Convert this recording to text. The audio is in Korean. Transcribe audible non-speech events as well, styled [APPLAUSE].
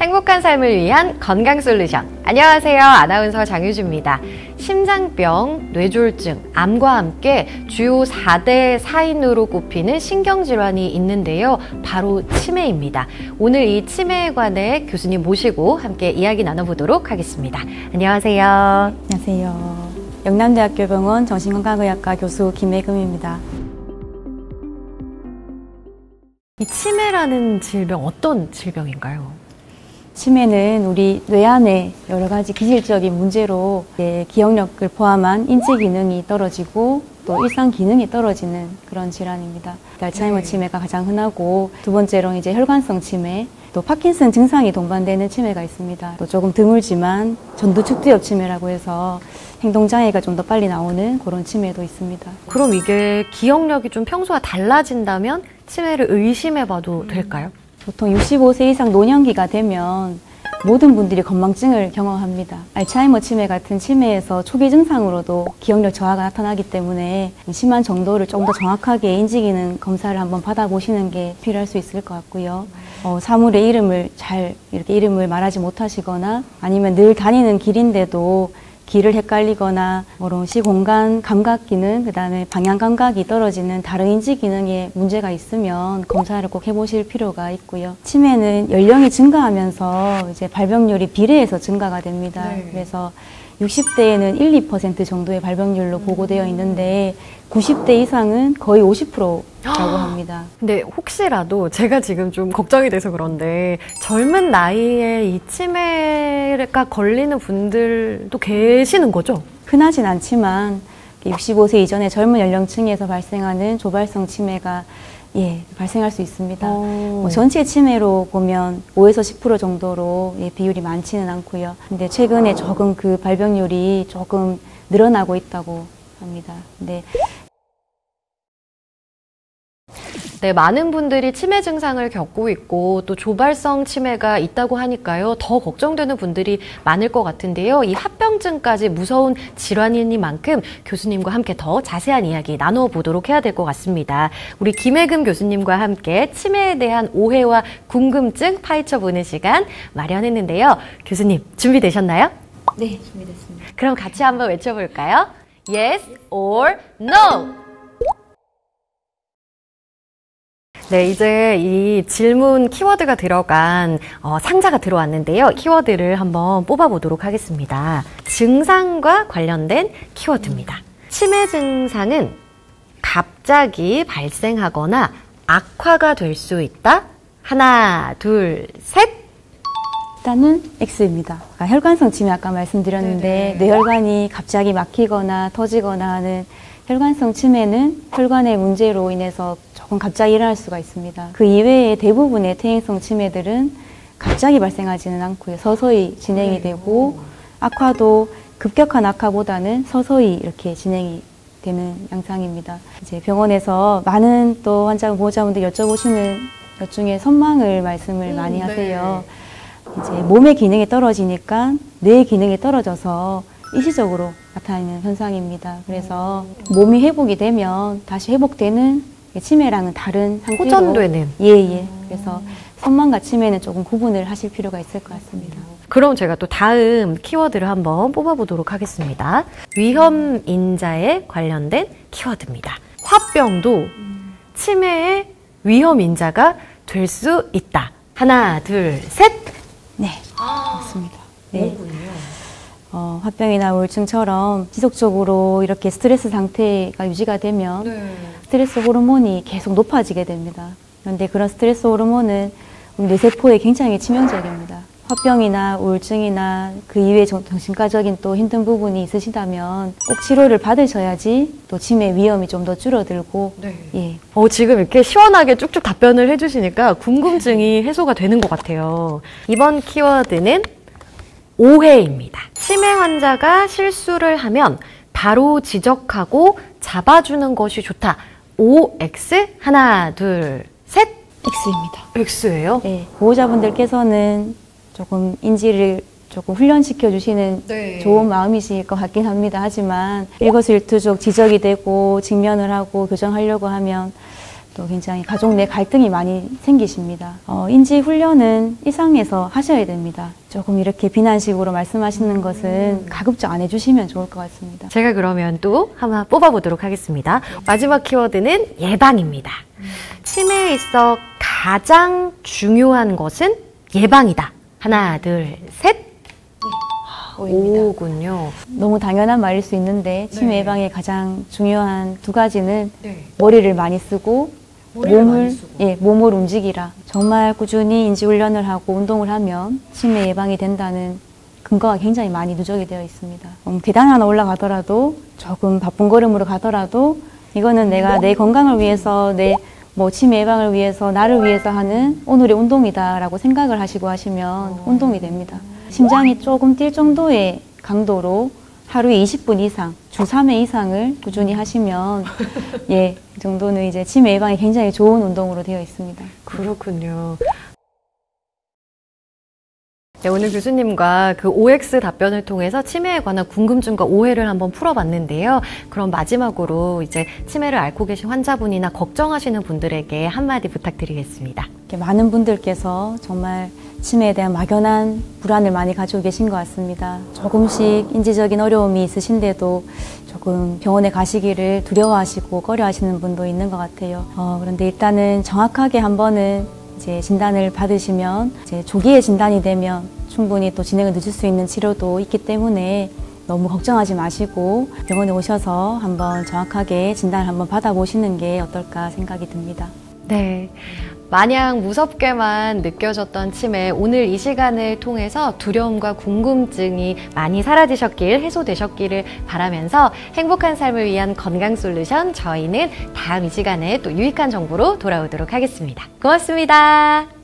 행복한 삶을 위한 건강 솔루션. 안녕하세요. 아나운서 장유주입니다. 심장병, 뇌졸중, 암과 함께 주요 4대 사인으로 꼽히는 신경질환이 있는데요. 바로 치매입니다. 오늘 이 치매에 관해 교수님 모시고 함께 이야기 나눠보도록 하겠습니다. 안녕하세요. 안녕하세요. 영남대학교 병원 정신건강의학과 교수 김혜금입니다. 이 치매라는 질병 어떤 질병인가요? 치매는 우리 뇌 안에 여러 가지 기질적인 문제로 기억력을 포함한 인지 기능이 떨어지고 또 일상 기능이 떨어지는 그런 질환입니다. 알츠하이머 네. 치매가 가장 흔하고 두 번째로 이제 혈관성 치매, 또 파킨슨 증상이 동반되는 치매가 있습니다. 또 조금 드물지만 전두축두엽 치매라고 해서 행동장애가 좀 더 빨리 나오는 그런 치매도 있습니다. 그럼 이게 기억력이 좀 평소와 달라진다면 치매를 의심해봐도 될까요? 보통 65세 이상 노년기가 되면 모든 분들이 건망증을 경험합니다. 알츠하이머 치매 같은 치매에서 초기 증상으로도 기억력 저하가 나타나기 때문에 심한 정도를 좀더 정확하게 인지기능 검사를 한번 받아보시는 게 필요할 수 있을 것 같고요. 어, 사물의 이름을 잘 이렇게 이름을 말하지 못하시거나 아니면 늘 다니는 길인데도 길을 헷갈리거나 그런 시공간 감각 기능, 그 다음에 방향 감각이 떨어지는 다른 인지 기능에 문제가 있으면 검사를 꼭 해보실 필요가 있고요. 치매는 연령이 증가하면서 이제 발병률이 비례해서 증가가 됩니다. 네. 그래서 60대에는 1, 2% 정도의 발병률로 음. 보고되어 있는데 90대 이상은 거의 50%라고 합니다. 근데 혹시라도 제가 지금 좀 걱정이 돼서 그런데 젊은 나이에 이 치매가 걸리는 분들도 계시는 거죠? 흔하진 않지만 65세 이전에 젊은 연령층에서 발생하는 조발성 치매가 예, 발생할 수 있습니다. 뭐 전체 치매로 보면 5에서 10% 정도로 예, 비율이 많지는 않고요. 근데 최근에 조금 그 발병률이 조금 늘어나고 있다고 합니다. 근데 네, 많은 분들이 치매 증상을 겪고 있고 또 조발성 치매가 있다고 하니까요. 더 걱정되는 분들이 많을 것 같은데요. 이 합병증까지 무서운 질환이니만큼 교수님과 함께 더 자세한 이야기 나누어 보도록 해야 될 것 같습니다. 우리 김혜금 교수님과 함께 치매에 대한 오해와 궁금증 파헤쳐 보는 시간 마련했는데요. 교수님 준비되셨나요? 네, 준비됐습니다. 그럼 같이 한번 외쳐볼까요? Yes or no? 네, 이제 이 질문 키워드가 들어간 어, 상자가 들어왔는데요. 키워드를 한번 뽑아보도록 하겠습니다. 증상과 관련된 키워드입니다. 치매 증상은 갑자기 발생하거나 악화가 될 수 있다. 하나, 둘, 셋. 일단은 X입니다. 아, 혈관성 치매 아까 말씀드렸는데 네네. 뇌혈관이 갑자기 막히거나 터지거나 하는 혈관성 치매는 혈관의 문제로 인해서 조금 갑자기 일어날 수가 있습니다. 그 이외에 대부분의 퇴행성 치매들은 갑자기 발생하지는 않고요. 서서히 진행이 네. 되고 악화도 급격한 악화보다는 서서히 이렇게 진행이 되는 양상입니다. 이제 병원에서 많은 또 환자 보호자분들 여쭤보시는 것 중에 선망을 말씀을 음, 많이 네. 하세요. 네. 이제 몸의 기능이 떨어지니까 뇌의 기능이 떨어져서 일시적으로 나타나는 현상입니다. 그래서 음. 몸이 회복이 되면 다시 회복되는 치매랑은 다른 상태로 호전되는 예예. 예. 그래서 선망과 치매는 조금 구분을 하실 필요가 있을 것 같습니다. 그럼 제가 또 다음 키워드를 한번 뽑아보도록 하겠습니다. 위험 인자에 관련된 키워드입니다. 화병도 치매의 위험 인자가 될 수 있다. 하나, 둘, 셋. 네, 맞습니다. 네. 어, 화병이나 우울증처럼 지속적으로 이렇게 스트레스 상태가 유지가 되면 네. 스트레스 호르몬이 계속 높아지게 됩니다. 그런데 그런 스트레스 호르몬은 우리 뇌세포에 굉장히 치명적입니다. 화병이나 우울증이나 그 이외에 정신과적인 또 힘든 부분이 있으시다면 꼭 치료를 받으셔야지 또 치매 위험이 좀 더 줄어들고 네. 예. 어, 지금 이렇게 시원하게 쭉쭉 답변을 해주시니까 궁금증이 해소가 되는 것 같아요. 이번 키워드는 오해입니다. 치매 환자가 실수를 하면 바로 지적하고 잡아주는 것이 좋다. OX 하나 둘 셋. X입니다. X예요? 네. 보호자분들께서는 조금 인지를 조금 훈련시켜 주시는 네. 좋은 마음이실 것 같긴 합니다. 하지만 일거수일투족 지적이 되고 직면을 하고 교정하려고 하면 또 굉장히 가족 내 갈등이 많이 생기십니다. 어, 인지 훈련은 일상에서 하셔야 됩니다. 조금 이렇게 비난식으로 말씀하시는 것은 가급적 안 해주시면 좋을 것 같습니다. 제가 그러면 또 하나 뽑아보도록 하겠습니다. 마지막 키워드는 예방입니다. 치매에 있어 가장 중요한 것은 예방이다. 하나, 둘, 셋. 오입니다. 오군요. 너무 당연한 말일 수 있는데 치매 네. 예방에 가장 중요한 두 가지는 네. 머리를 많이 쓰고 몸을. 예 몸을 움직이라 정말 꾸준히 인지 훈련을 하고 운동을 하면 치매 예방이 된다는 근거가 굉장히 많이 누적이 되어 있습니다. 음, 계단 하나 올라가더라도 조금 바쁜 걸음으로 가더라도 이거는 내가 내 건강을 위해서 내 뭐 치매 예방을 위해서 나를 위해서 하는 오늘의 운동이다라고 생각을 하시고 하시면 운동이 됩니다. 심장이 조금 뛸 정도의 강도로 하루에 20분 이상, 주 3회 이상을 꾸준히 하시면 [LAUGHS] 예, 이 정도는 이제 치매 예방에 굉장히 좋은 운동으로 되어 있습니다. 그렇군요. 네, 오늘 교수님과 그 OX 답변을 통해서 치매에 관한 궁금증과 오해를 한번 풀어봤는데요. 그럼 마지막으로 이제 치매를 앓고 계신 환자분이나 걱정하시는 분들에게 한마디 부탁드리겠습니다. 많은 분들께서 정말 치매에 대한 막연한 불안을 많이 가지고 계신 것 같습니다. 조금씩 인지적인 어려움이 있으신데도 조금 병원에 가시기를 두려워하시고 꺼려하시는 분도 있는 것 같아요. 어, 그런데 일단은 정확하게 한 번은 이제 진단을 받으시면 이제 조기에 진단이 되면 충분히 또 진행을 늦을 수 있는 치료도 있기 때문에 너무 걱정하지 마시고 병원에 오셔서 한번 정확하게 진단을 한번 받아보시는 게 어떨까 생각이 듭니다. 네. 마냥 무섭게만 느껴졌던 치매, 오늘 이 시간을 통해서 두려움과 궁금증이 많이 사라지셨길, 해소되셨기를 바라면서 행복한 삶을 위한 건강 솔루션, 저희는 다음 이 시간에 또 유익한 정보로 돌아오도록 하겠습니다. 고맙습니다.